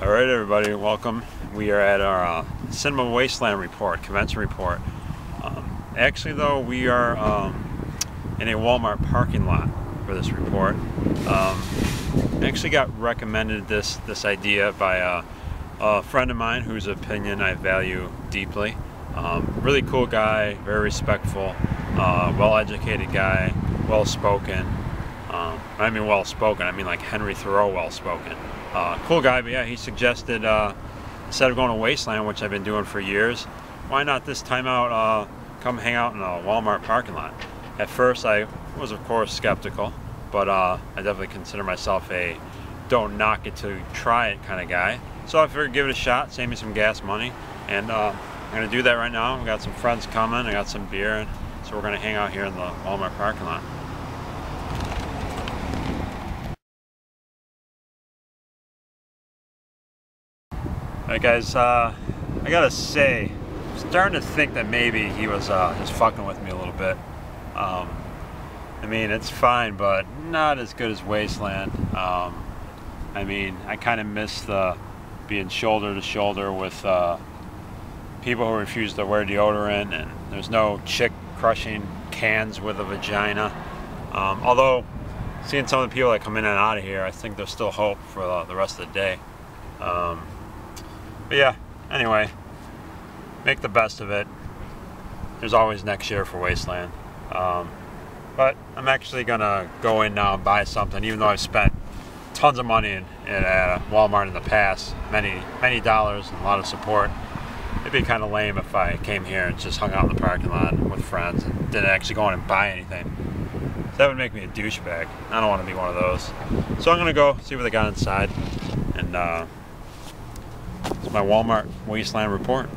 All right, everybody, welcome. We are at our uh, Cinema Wasteland report, convention report. Um, actually, though, we are um, in a Walmart parking lot for this report. Um, actually got recommended this this idea by a, a, friend of mine whose opinion I value deeply. Um, really cool guy, very respectful, uh, well-educated guy, well-spoken. Um, I mean well-spoken, I mean like Henry Thoreau well-spoken. Uh, cool guy, but yeah, he suggested uh, instead of going to Wasteland, which I've been doing for years, why not this time out uh, come hang out in a Walmart parking lot? At first, I was of course skeptical, but uh, I definitely consider myself a don't knock it you try it kind of guy. So I figured give it a shot, save me some gas money, and uh, I'm gonna do that right now. We got some friends coming, I got some beer, so we're gonna hang out here in the Walmart parking lot. Alright guys, uh, I gotta say, I'm starting to think that maybe he was uh, just fucking with me a little bit. Um, I mean, it's fine, but not as good as Wasteland. Um, I mean, I kind of miss the being shoulder to shoulder with uh, people who refuse to wear deodorant, and there's no chick crushing cans with a vagina. Um, although, seeing some of the people that come in and out of here, I think there's still hope for the, rest of the day. Um, but yeah, anyway, make the best of it. There's always next year for Wasteland. Um, but I'm actually gonna go in now and buy something, even though I've spent tons of money in, in uh, Walmart in the past, many many dollars and a lot of support. It'd be kind of lame if I came here and just hung out in the parking lot with friends and didn't actually go in and buy anything. That would make me a douchebag. I don't want to be one of those. So I'm gonna go see what they got inside and. Uh, my Walmart Wasteland report.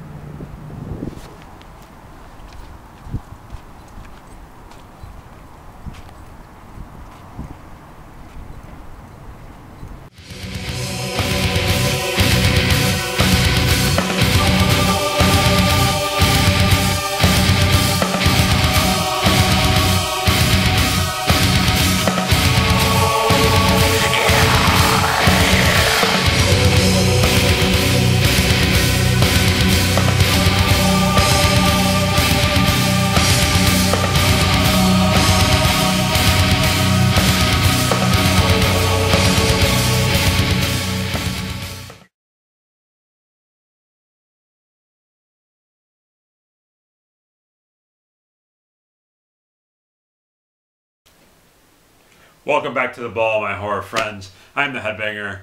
Welcome back to the ball, my horror friends. I'm the headbanger.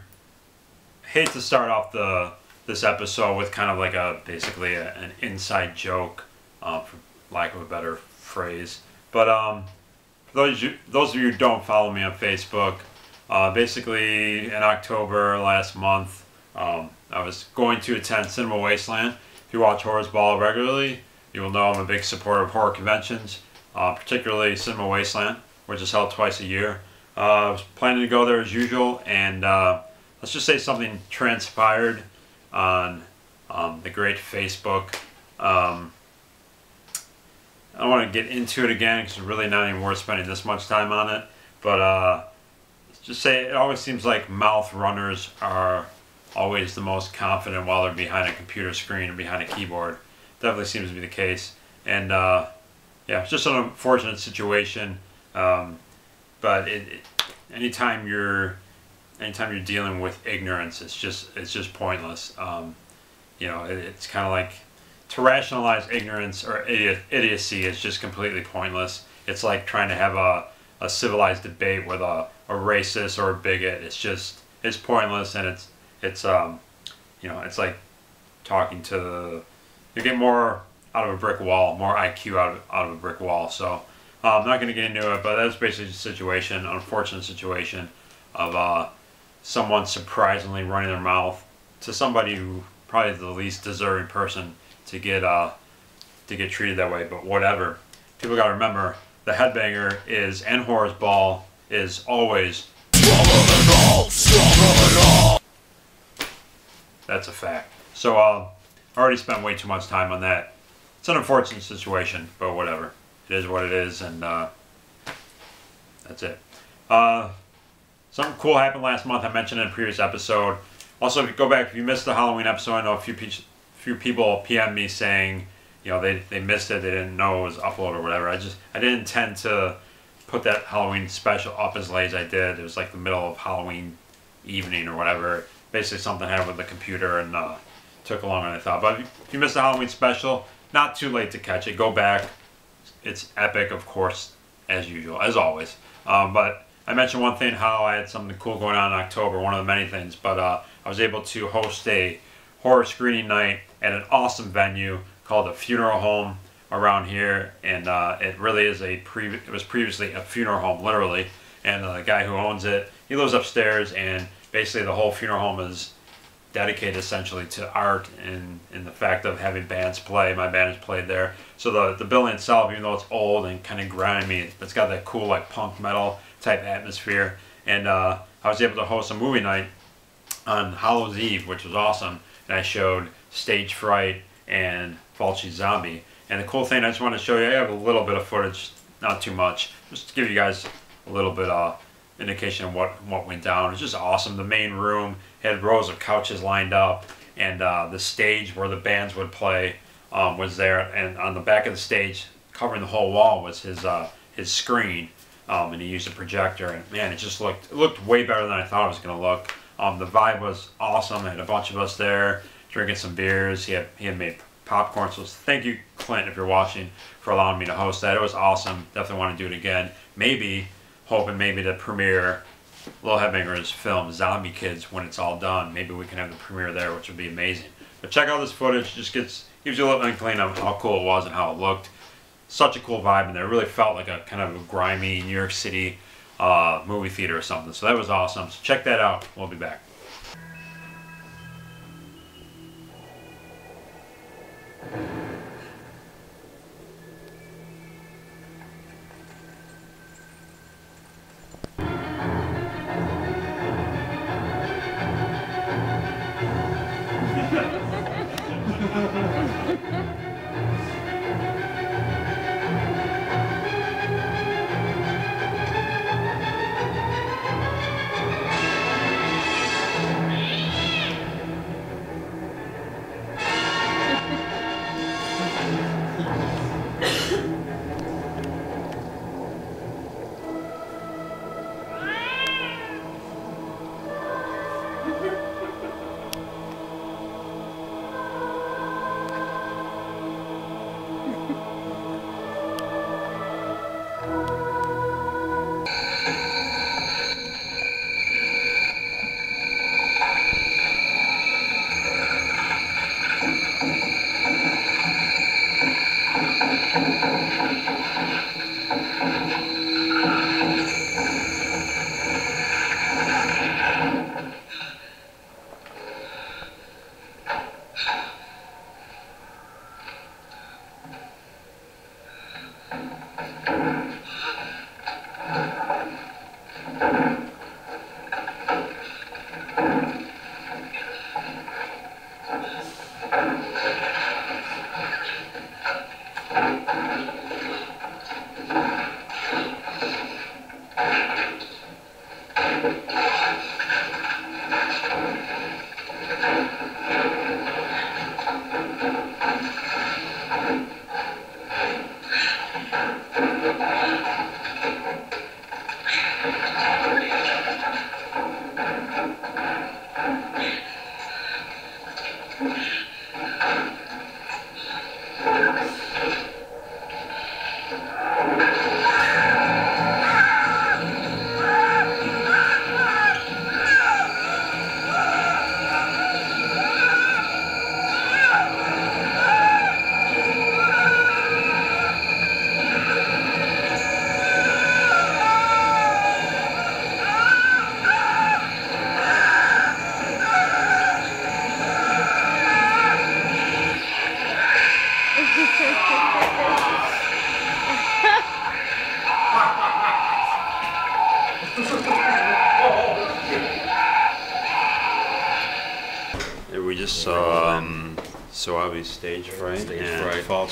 Hate to start off the this episode with kind of like a basically a, an inside joke, uh, for lack of a better phrase. But um, those you, those of you who don't follow me on Facebook, uh, basically in October last month, um, I was going to attend Cinema Wasteland. If you watch Horrors Ball regularly, you will know I'm a big supporter of horror conventions, uh, particularly Cinema Wasteland, which is held twice a year. Uh, I was planning to go there as usual, and uh, let's just say something transpired on um, the great Facebook. Um, I don't want to get into it again because it's really not even worth spending this much time on it. But uh, just say it always seems like mouth runners are always the most confident while they're behind a computer screen and behind a keyboard. Definitely seems to be the case. And uh, yeah, it's just an unfortunate situation. Um, but it, it, anytime you're anytime you're dealing with ignorance it's just it's just pointless. Um, you know it, it's kind of like to rationalize ignorance or idiot, idiocy is just completely pointless. It's like trying to have a, a civilized debate with a, a racist or a bigot. It's just it's pointless and it's it's um you know it's like talking to you get more out of a brick wall more IQ out of, out of a brick wall. So uh, I'm not going to get into it, but that's basically a situation, unfortunate situation of uh, someone surprisingly running their mouth to somebody who probably the least deserving person to get uh, to get treated that way. But whatever. People got to remember the headbanger is and Horrors Ball is always That's a fact. So uh, I already spent way too much time on that. It's an unfortunate situation, but whatever it is what it is, and uh, that's it. Uh, something cool happened last month. I mentioned in a previous episode. Also, if you go back, if you missed the Halloween episode, I know a few pe- few people PM me saying, you know, they, they missed it, they didn't know it was uploaded or whatever. I just I didn't intend to put that Halloween special up as late as I did. It was like the middle of Halloween evening or whatever. Basically, something happened with the computer and uh, took longer than I thought. But if you missed the Halloween special, not too late to catch it. Go back. It's epic, of course, as usual, as always. Um, but I mentioned one thing how I had something cool going on in October, one of the many things. But uh, I was able to host a horror screening night at an awesome venue called the Funeral Home around here, and uh, it really is a pre. It was previously a funeral home, literally, and uh, the guy who owns it, he lives upstairs, and basically the whole funeral home is dedicated essentially to art and in the fact of having bands play. My band has played there, so the the building itself, even though it's old and kind of grimy, it's got that cool like punk metal type atmosphere, and uh, I was able to host a movie night on Hallow's Eve, which was awesome, and I showed Stage Fright and Fulci Zombie. And the cool thing, I just want to show you, I have a little bit of footage, not too much, just to give you guys a little bit of indication of what, what went down. It's just awesome. The main room had rows of couches lined up, and uh, the stage where the bands would play um, was there. And on the back of the stage, covering the whole wall, was his uh, his screen, um, and he used a projector. And man, it just looked it looked way better than I thought it was going to look. Um, the vibe was awesome. I had a bunch of us there drinking some beers. He had he had made popcorn. So thank you, Clint, if you're watching, for allowing me to host that. It was awesome. Definitely want to do it again. Maybe hoping maybe to premiere Little Headbangers film Zombie Kids when it's all done. Maybe we can have the premiere there, which would be amazing. But check out this footage. Just gets gives you a little inkling of how cool it was and how it looked. Such a cool vibe in there. It really felt like a kind of a grimy New York City uh, movie theater or something. So that was awesome. So check that out. We'll be back.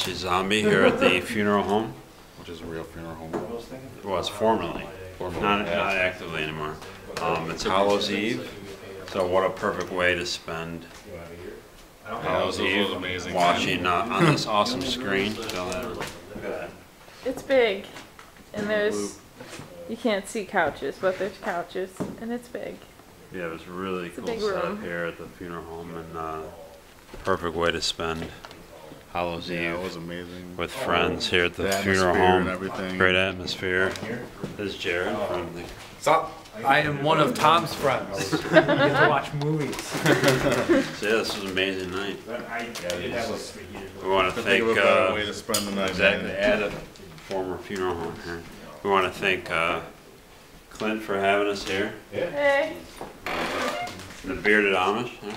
Fright. Zombie here at the funeral home. which is a real funeral home. It was formerly, Formerly, not, yeah. not actively anymore. Um, it's Hallows Eve. So what a perfect way to spend Yeah, that was, that was amazing. watching uh, on this awesome screen. So look at that. It's big, and there's you can't see couches, but there's couches, and it's big. Yeah, it was really a cool big setup room. here at the funeral home and uh, perfect way to spend Hallows Yeah, it was amazing. with friends here at the, The funeral home. and everything. Great atmosphere. This is Jared from the Stop. I am one of Tom's friends. we get to watch movies. So yeah, this was an amazing night. We want to To thank of a better uh, way to spend the night. exactly man. at a former funeral home here. We want to thank uh, Clint for having us here. Hey. The bearded Amish. Huh?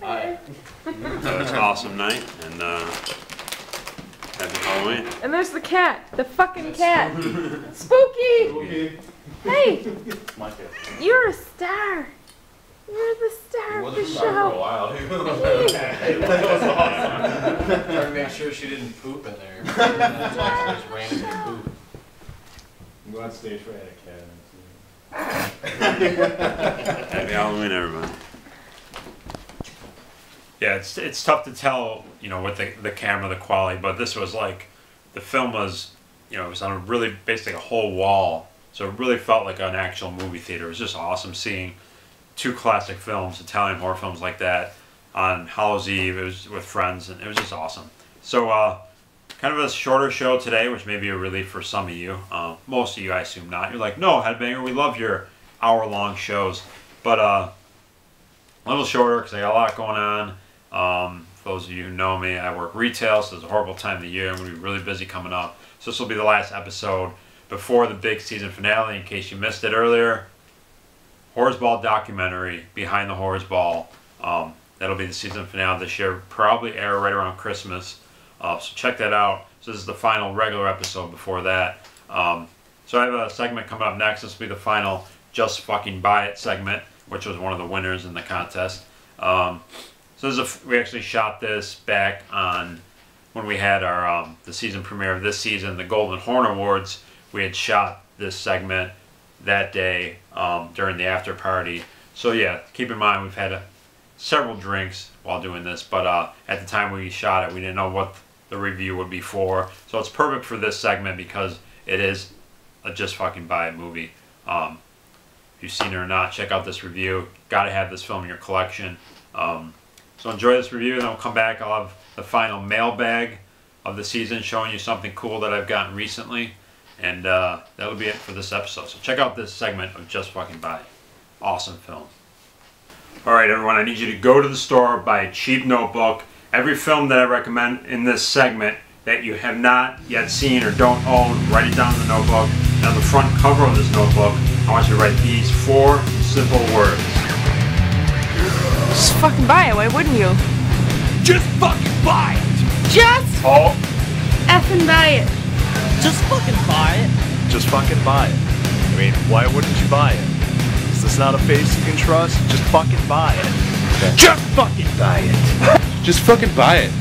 So was an awesome night and uh, happy Halloween. And there's the cat, the fucking cat. Spooky. Spooky. Hey, you're a star. You're the star of the show. For a while. that was awesome. Trying to make sure she didn't poop in there. Just randomly poop. Go on stage for Anakin. Happy Halloween, everybody. Yeah, it's it's tough to tell, you know, with the the camera, the quality, but this was like, the film was, you know, it was on a really basically a whole wall, so it really felt like an actual movie theater. It was just awesome seeing two classic films, Italian horror films like that, on Hallows Eve. It was with friends, and it was just awesome. So, uh, kind of a shorter show today, which may be a relief for some of you. Uh, most of you, I assume not. You're like, no, Headbanger, we love your hour-long shows, but uh, a little shorter because I got a lot going on. Um, for those of you who know me, I work retail, so it's a horrible time of the year. I'm going to be really busy coming up. So this will be the last episode before the big season finale. In case you missed it earlier, Horrors Ball documentary, Behind the Horrors Ball. Um, that'll be the season finale this year. Probably air right around Christmas. Uh, so check that out. So this is the final regular episode before that. Um, so I have a segment coming up next. This will be the final Just Fucking Buy It segment, which was one of the winners in the contest. Um, so a we actually shot this back on when we had our um, the season premiere of this season, the Golden Horn Awards. We had shot this segment that day um, during the after party. So yeah, keep in mind we've had a, several drinks while doing this, but uh, at the time we shot it, we didn't know what the review would be for. So it's perfect for this segment because it is a just fucking buy movie. Um, if you've seen it or not, check out this review. Got to have this film in your collection. Um, so enjoy this review, and we'll come back. I'll have the final mailbag of the season, showing you something cool that I've gotten recently, and uh, that'll be it for this episode. So check out this segment of Just Fucking Buy. Awesome film. All right, everyone, I need you to go to the store, buy a cheap notebook. Every film that I recommend in this segment that you have not yet seen or don't own, write it down in the notebook. On the front cover of this notebook, I want you to write these four simple words. Just fucking buy it. Why wouldn't you? Just fucking buy it. Just Oh, effing buy it. Just fucking buy it. just fucking buy it. I mean, why wouldn't you buy it? Is this not a face you can trust? Just fucking buy it. Just fucking buy it. Just fucking buy it.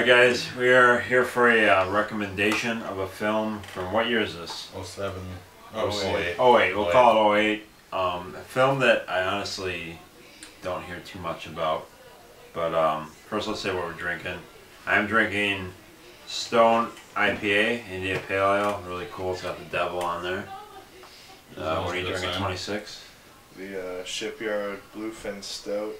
All right, guys, we are here for a uh, recommendation of a film from what year is this? 07. Oh, Oh, wait. Oh, wait. We'll call it 08. Um, a film that I honestly don't hear too much about. But um, first, let's say what we're drinking. I'm drinking Stone IPA, India Pale Ale. Really cool. It's got the devil on there. Uh, what are you drinking? 26? The uh, Shipyard Bluefin Stout.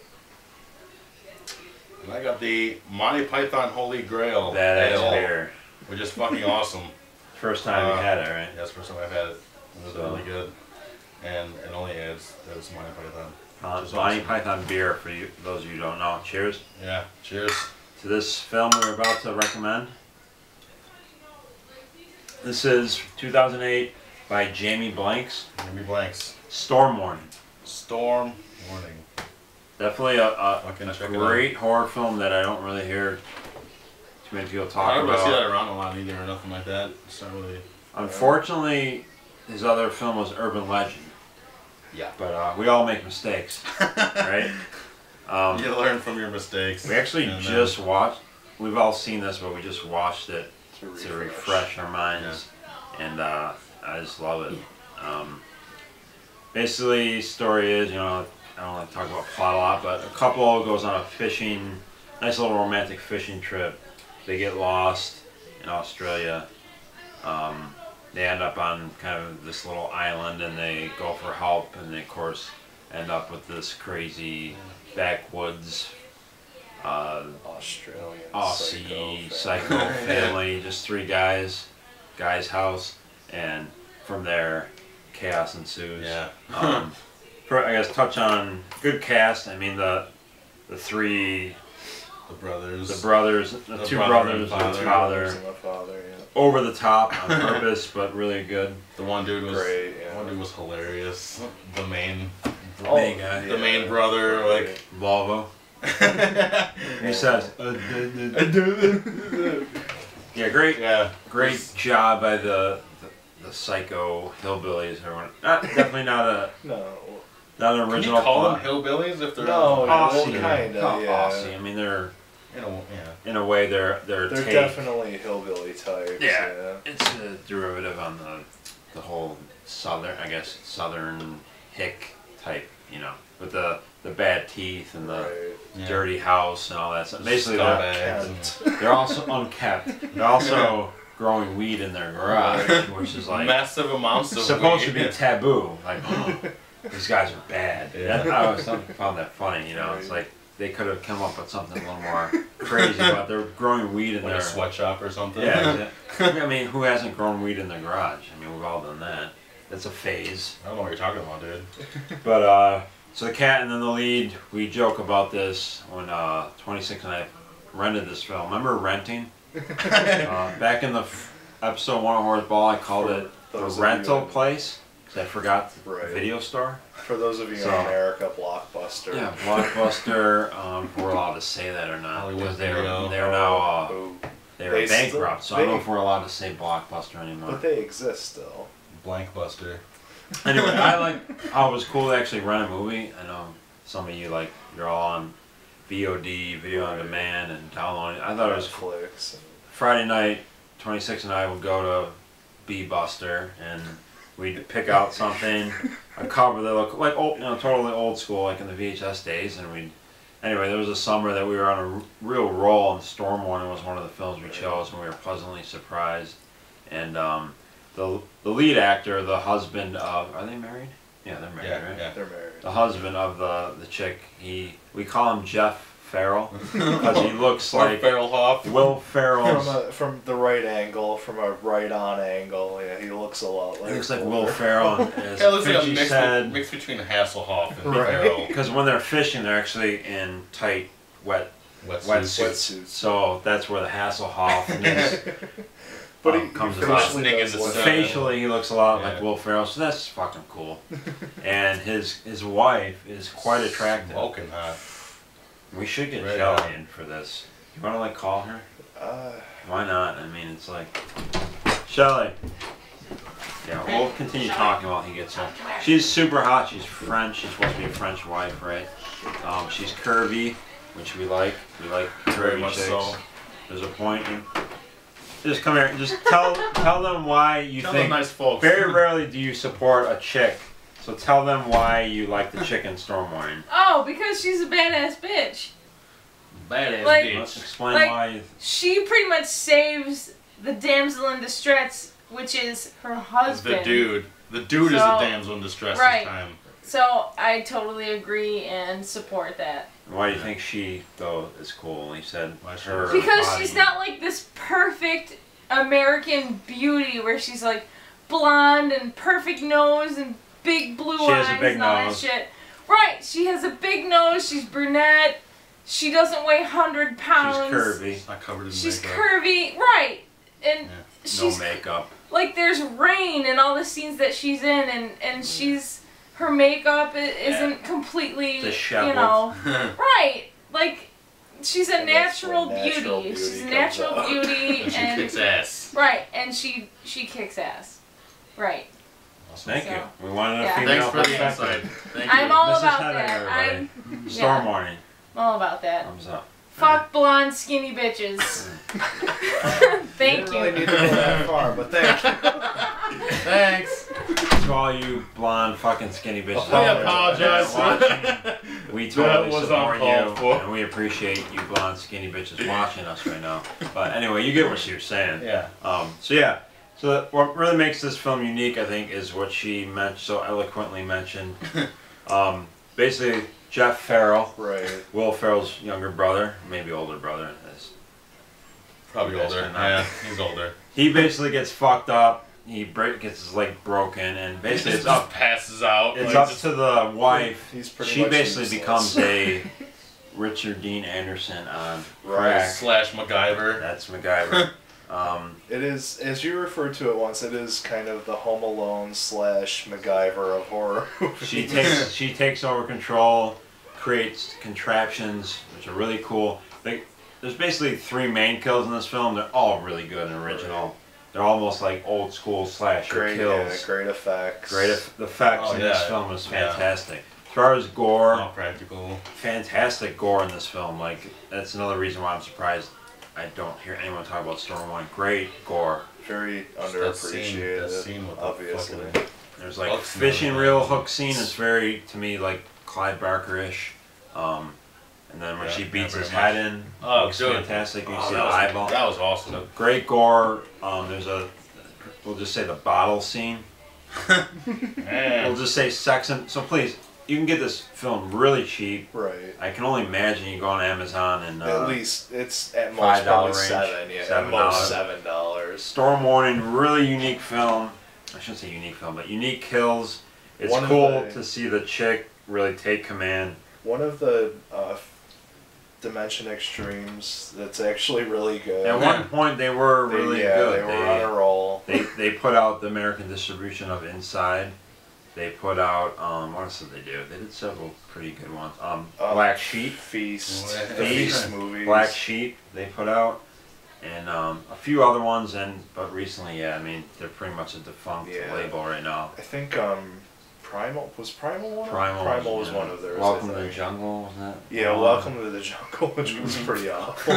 And I got the Monty Python Holy Grail. That is ale, beer. Which is fucking awesome. First time Uh, you had it, right? That's the first time I've had it. It was So- really good. And it only adds that it's Monty Python. Uh, Monty awesome. Python beer for you, those of you who don't know. Cheers Yeah. Cheers. to this film we're about to recommend. This is 2008 by Jamie Blanks. Jamie blanks. Storm Warning. Storm warning. Definitely a, a, Fucking a check it out. great horror film that I don't really hear too many people talk about. I don't really see that around a lot either or nothing like that. It's not really. Unfortunately, his other film was Urban Legend. Yeah. But uh, we all make mistakes, right? Um, You learn from your mistakes. We actually And, uh, just watched. we've all seen this, but we just watched it To to refresh our minds, and uh, I just love it. Um, basically, story is you know I don't want to talk about plot a lot, but a couple goes on a fishing, nice little romantic fishing trip. They get lost in Australia. Um, they end up on kind of this little island, and they go for help, and they of course end up with this crazy backwoods. Uh, Australian Aussie psycho psycho family, just three guys, guy's house, and from there, chaos ensues. Yeah. Um, I guess touch on good cast. I mean the the three, The brothers. the brothers, the, The two brother brothers, and father. father, And the father, yeah. over the top on purpose, but really good. the one dude was Great, yeah. one dude was hilarious. The main Oh, main guy. the main brother, like Volvo. He says, "Yeah, great, Yeah. great job by the." the the psycho hillbillies, everyone. Not, definitely not a No. Not an Can you original call plot. them hillbillies if they're No, Aussie, kinda, Not yeah. Aussie. I mean, they're You know, yeah. in a way they're they're, They're take, definitely hillbilly types. Yeah. Yeah. It's a derivative on the the whole southern, I guess, southern hick type. You know, with the the bad teeth and the Right. Yeah. dirty house and all that stuff. Basically, they're, Scumbags they're also unkept. They're also growing weed in their garage, which is like massive amounts of supposed to be taboo. Like, oh, these guys are bad. Yeah. I always thought- found that funny. You know, it's like they could have come up with something a little more crazy, but they're growing weed in like their a sweatshop or something. Yeah, exactly. I mean, who hasn't grown weed in their garage? I mean, we've all done that. That's a phase. I don't know what you're talking about, dude. But uh, so the cat and then the lead. We joke about this when uh, 26 and I rented this film. Remember renting? uh, back in the f- episode one of Horror's Ball, I called it the Those of you rental place because I forgot the Right. video store. For those of you So- in America, Blockbuster. Yeah, Blockbuster. um, we're allowed to say that or not Hollywood they're Video. they're now uh, Oh, they're They still- bankrupt. so I don't know if we're allowed to say Blockbuster anymore. but they exist still. Blank Buster. Anyway, I like how it was cool to actually rent a movie. I know some of you like you're all on VOD, video on demand, and downloading. I thought it was cool. Netflix. Friday night. 26 and I would go to B Buster and we'd pick out something, a cover that looked like old, you know, totally old school, like in the VHS days, and we'd. Anyway, there was a summer that we were on a r- real roll, and Storm Warning was one of the films we chose, and we were pleasantly surprised. And um, the the lead actor, the husband of, are they married? Yeah, they're married, Yeah, right? yeah. They're married. The husband of the the chick, he we call him Jeff Ferrell because he looks like Feral Hoff. Will From, a, from the right angle, from a right-on angle, yeah, he looks a lot like. He looks like Will Ferrell. and Yeah, it looks like a mix, head. mix between Hasselhoff and Right. Ferrell. Because when they're fishing, they're actually in tight, wet Wetsuits. wetsuits. Wetsuits. So that's where the Hasselhoff is. But um, he, comes he about. facially Listening does in the look- Facially, he looks a lot like Will Ferrell, so that's fucking cool. and his his wife is quite attractive. Smoking hot. We should get Right Shelly in for this. You want to like call her? Uh, Why not? I mean, it's like Shelly. Yeah, we'll continue talking while he gets home. She's super hot. She's French. She's supposed to be a French wife, right? Um, she's curvy, which we like. We like Very curvy much chicks. so. There's a point. In, just come here. Just tell tell them why you Tell them think. nice folks. Very rarely do you support a chick. So tell them why you like the chicken Storm Warning. Oh, because she's a badass bitch. Badass Like- Let's bitch. explain Like- why. You, She pretty much saves the damsel in distress, which is her husband. The dude. The dude is the damsel in distress right. this time. So I totally agree and support that. why do you think she though is cool? He said her Because body- she's not like this perfect American beauty where she's like blonde and perfect nose and big blue She has eyes a big and all nose. that shit. Right, she has a big nose, she's brunette, she doesn't weigh 100 pounds. She's pounds. curvy. It's not covered in She's makeup. curvy, right. And Yeah. she's no makeup. like there's rain in all the scenes that she's in and and she's her makeup isn't completely Disheveled. you know right like she's a natural, natural beauty. she's a natural out. beauty And she kicks ass. right and she she kicks ass right Awesome. Thank So- you. We wanted a Yeah. female Thanks for the perspective. insight. Thank you. i'm all Mrs. about Heather, that everybody. i'm Storm yeah, warning. all about that Thumbs up. Fuck blonde skinny bitches. Thank Didn't really need to go that far, but thank you. Thanks. To all you blonde fucking skinny bitches. We out apologize. that watching, We That totally was support you, uncalled for. and we appreciate you blonde skinny bitches watching us right now. But anyway, you get what she was saying. Yeah. Um, so yeah, so that- what really makes this film unique, I think, is what she meant so eloquently mentioned. Um, basically, Jeff Ferrell, Right. Will Ferrell's younger brother, maybe older brother, is Probably older. Yeah, he's older. he basically gets fucked up. He break, gets his leg broken, and He basically just, it's up. passes out. It's like, up just- to the wife. He's pretty She much basically becomes a Richard Dean Anderson on Right. crack. slash MacGyver. That's MacGyver. Um, It is, as you referred to it once, it is kind of the Home Alone slash MacGyver of horror. she takes she takes over control, creates contraptions, which are really cool. They, there's basically three main kills in this film. They're all really good and original. They're almost like old school slasher great, yeah, kills. great effects. Great eff- the effects Oh, in this film is Yeah. fantastic. As far as gore, All practical. fantastic gore in this film. Like that's another reason why I'm surprised I don't hear anyone talk about Storm One. Great gore. Very That scene, underappreciated. that scene with the obviously. fucking There's like Hooks fishing everything. reel hook scene is very to me like Clive Barker-ish. Um, and then when Yeah, she beats his much. head in, Oh, looks dude. fantastic. You Oh, see the was- eyeball. That was awesome. So great gore. Um, there's a we'll just say the bottle scene. We'll just say sex and so please you can get this film really cheap. Right. I can only imagine you go on Amazon and uh, At least it's at most $5 probably range, seven. Yeah, $7. at most seven dollars. Storm Warning, really unique film. I shouldn't say unique film, but unique kills. It's One cool the- to see the chick really take command. One of the uh, Dimension Extremes that's actually really good. At one point, they were They- really yeah, good. they were on a roll. they, they put out the American distribution of Inside. They put out um, what else did they do? They did several pretty good ones. Um, Uh, Black Sheep, Feast, Feast. the Feast movies. Black Sheep. They put out, and um, a few other ones. And but recently, yeah, I mean they're pretty much a defunct Yeah. label right now. I think um, Primal was Primal one. Primal, Primal was yeah. one of theirs. I Welcome to the. Jungle, was that? Yeah, one? Welcome to the Jungle, which was pretty awful.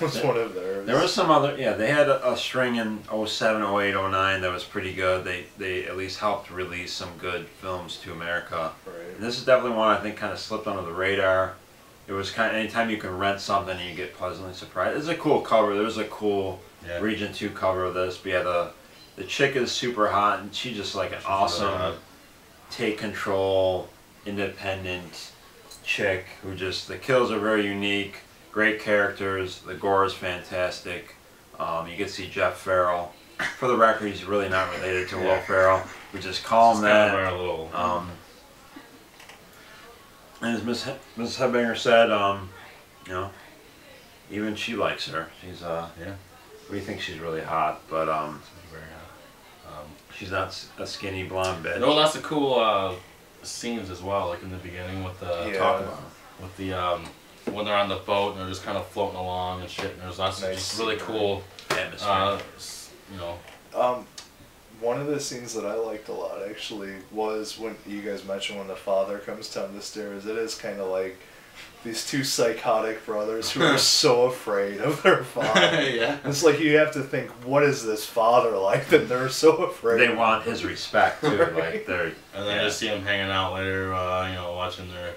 was one of theirs. There was some other, yeah, they had a, a string in 07, 08, 09 that was pretty good. They they at least helped release some good films to America. Right. And this is definitely one I think kind of slipped under the radar. It was kind of anytime you can rent something and you get pleasantly surprised. It's a cool cover. There was a cool Yeah. Region Two cover of this. But yeah, the the chick is super hot and she's just like an She's awesome hot. Take control, independent chick who just the kills are very unique, great characters, the gore is fantastic. Um, you get to see Jeff Ferrell. For the record, he's really not related to Will Yeah. Ferrell. We just call him Just kind of that. little. Um, and as Miss Mrs. Headbanger said, um, you know, even she likes her. She's uh, yeah. we think she's really hot, but. Um, she's not a skinny blonde bitch. no, lots of cool uh, scenes as well, like in the beginning with the Yeah. Talk about with the um, when they're on the boat and they're just kind of floating along and shit. And there's lots of just really cool, atmosphere. uh, you know, Um, one of the scenes that I liked a lot actually was when you guys mentioned when the father comes down the stairs. It is kind of like these two psychotic brothers who are so afraid of their father. yeah. It's like you have to think, what is this father like that they're so afraid? they want his respect too. Right. Like they're And then Yeah. just see them hanging out later, uh, you know, watching their,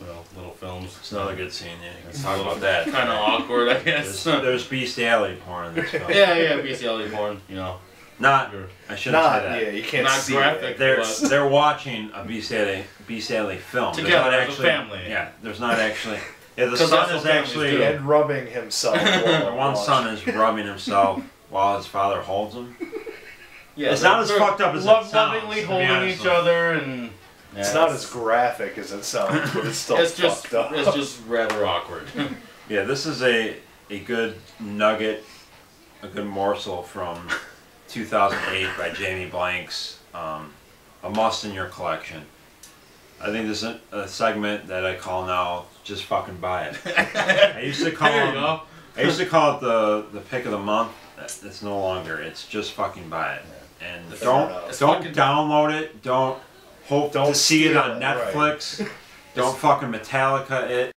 you know, little films. it's another good scene. Yeah, It's let's talk about that. Kind of awkward, I guess. there's bestiality porn in this film. yeah, yeah, BCLE porn, you know. Not, You're I shouldn't Not, say that. yeah, you can't Not see graphic. it. They're But- they're watching a bestiality bestiality film. There's Together not as a actually, family. Yeah, there's not actually. Yeah, the son is actually. do. And rubbing himself. The while one watching. son is rubbing himself while his father holds him. Yeah, It's not as fucked up as it love sounds, lovingly to holding each other and. It's Yeah, not as graphic as it sounds, but it's still It's just, fucked up. it's just rather awkward. Yeah, this is a a good nugget, a good morsel from 2008 by Jamie Blanks. Um, a must in your collection. I think this is a, a segment that I call now just fucking buy it. I used to call them- I used to call it the the pick of the month. It's no longer. It's just fucking buy it. And Fair don't don't download it. Don't hope Don't see it on it, right. Netflix. Don't fucking Metallica it.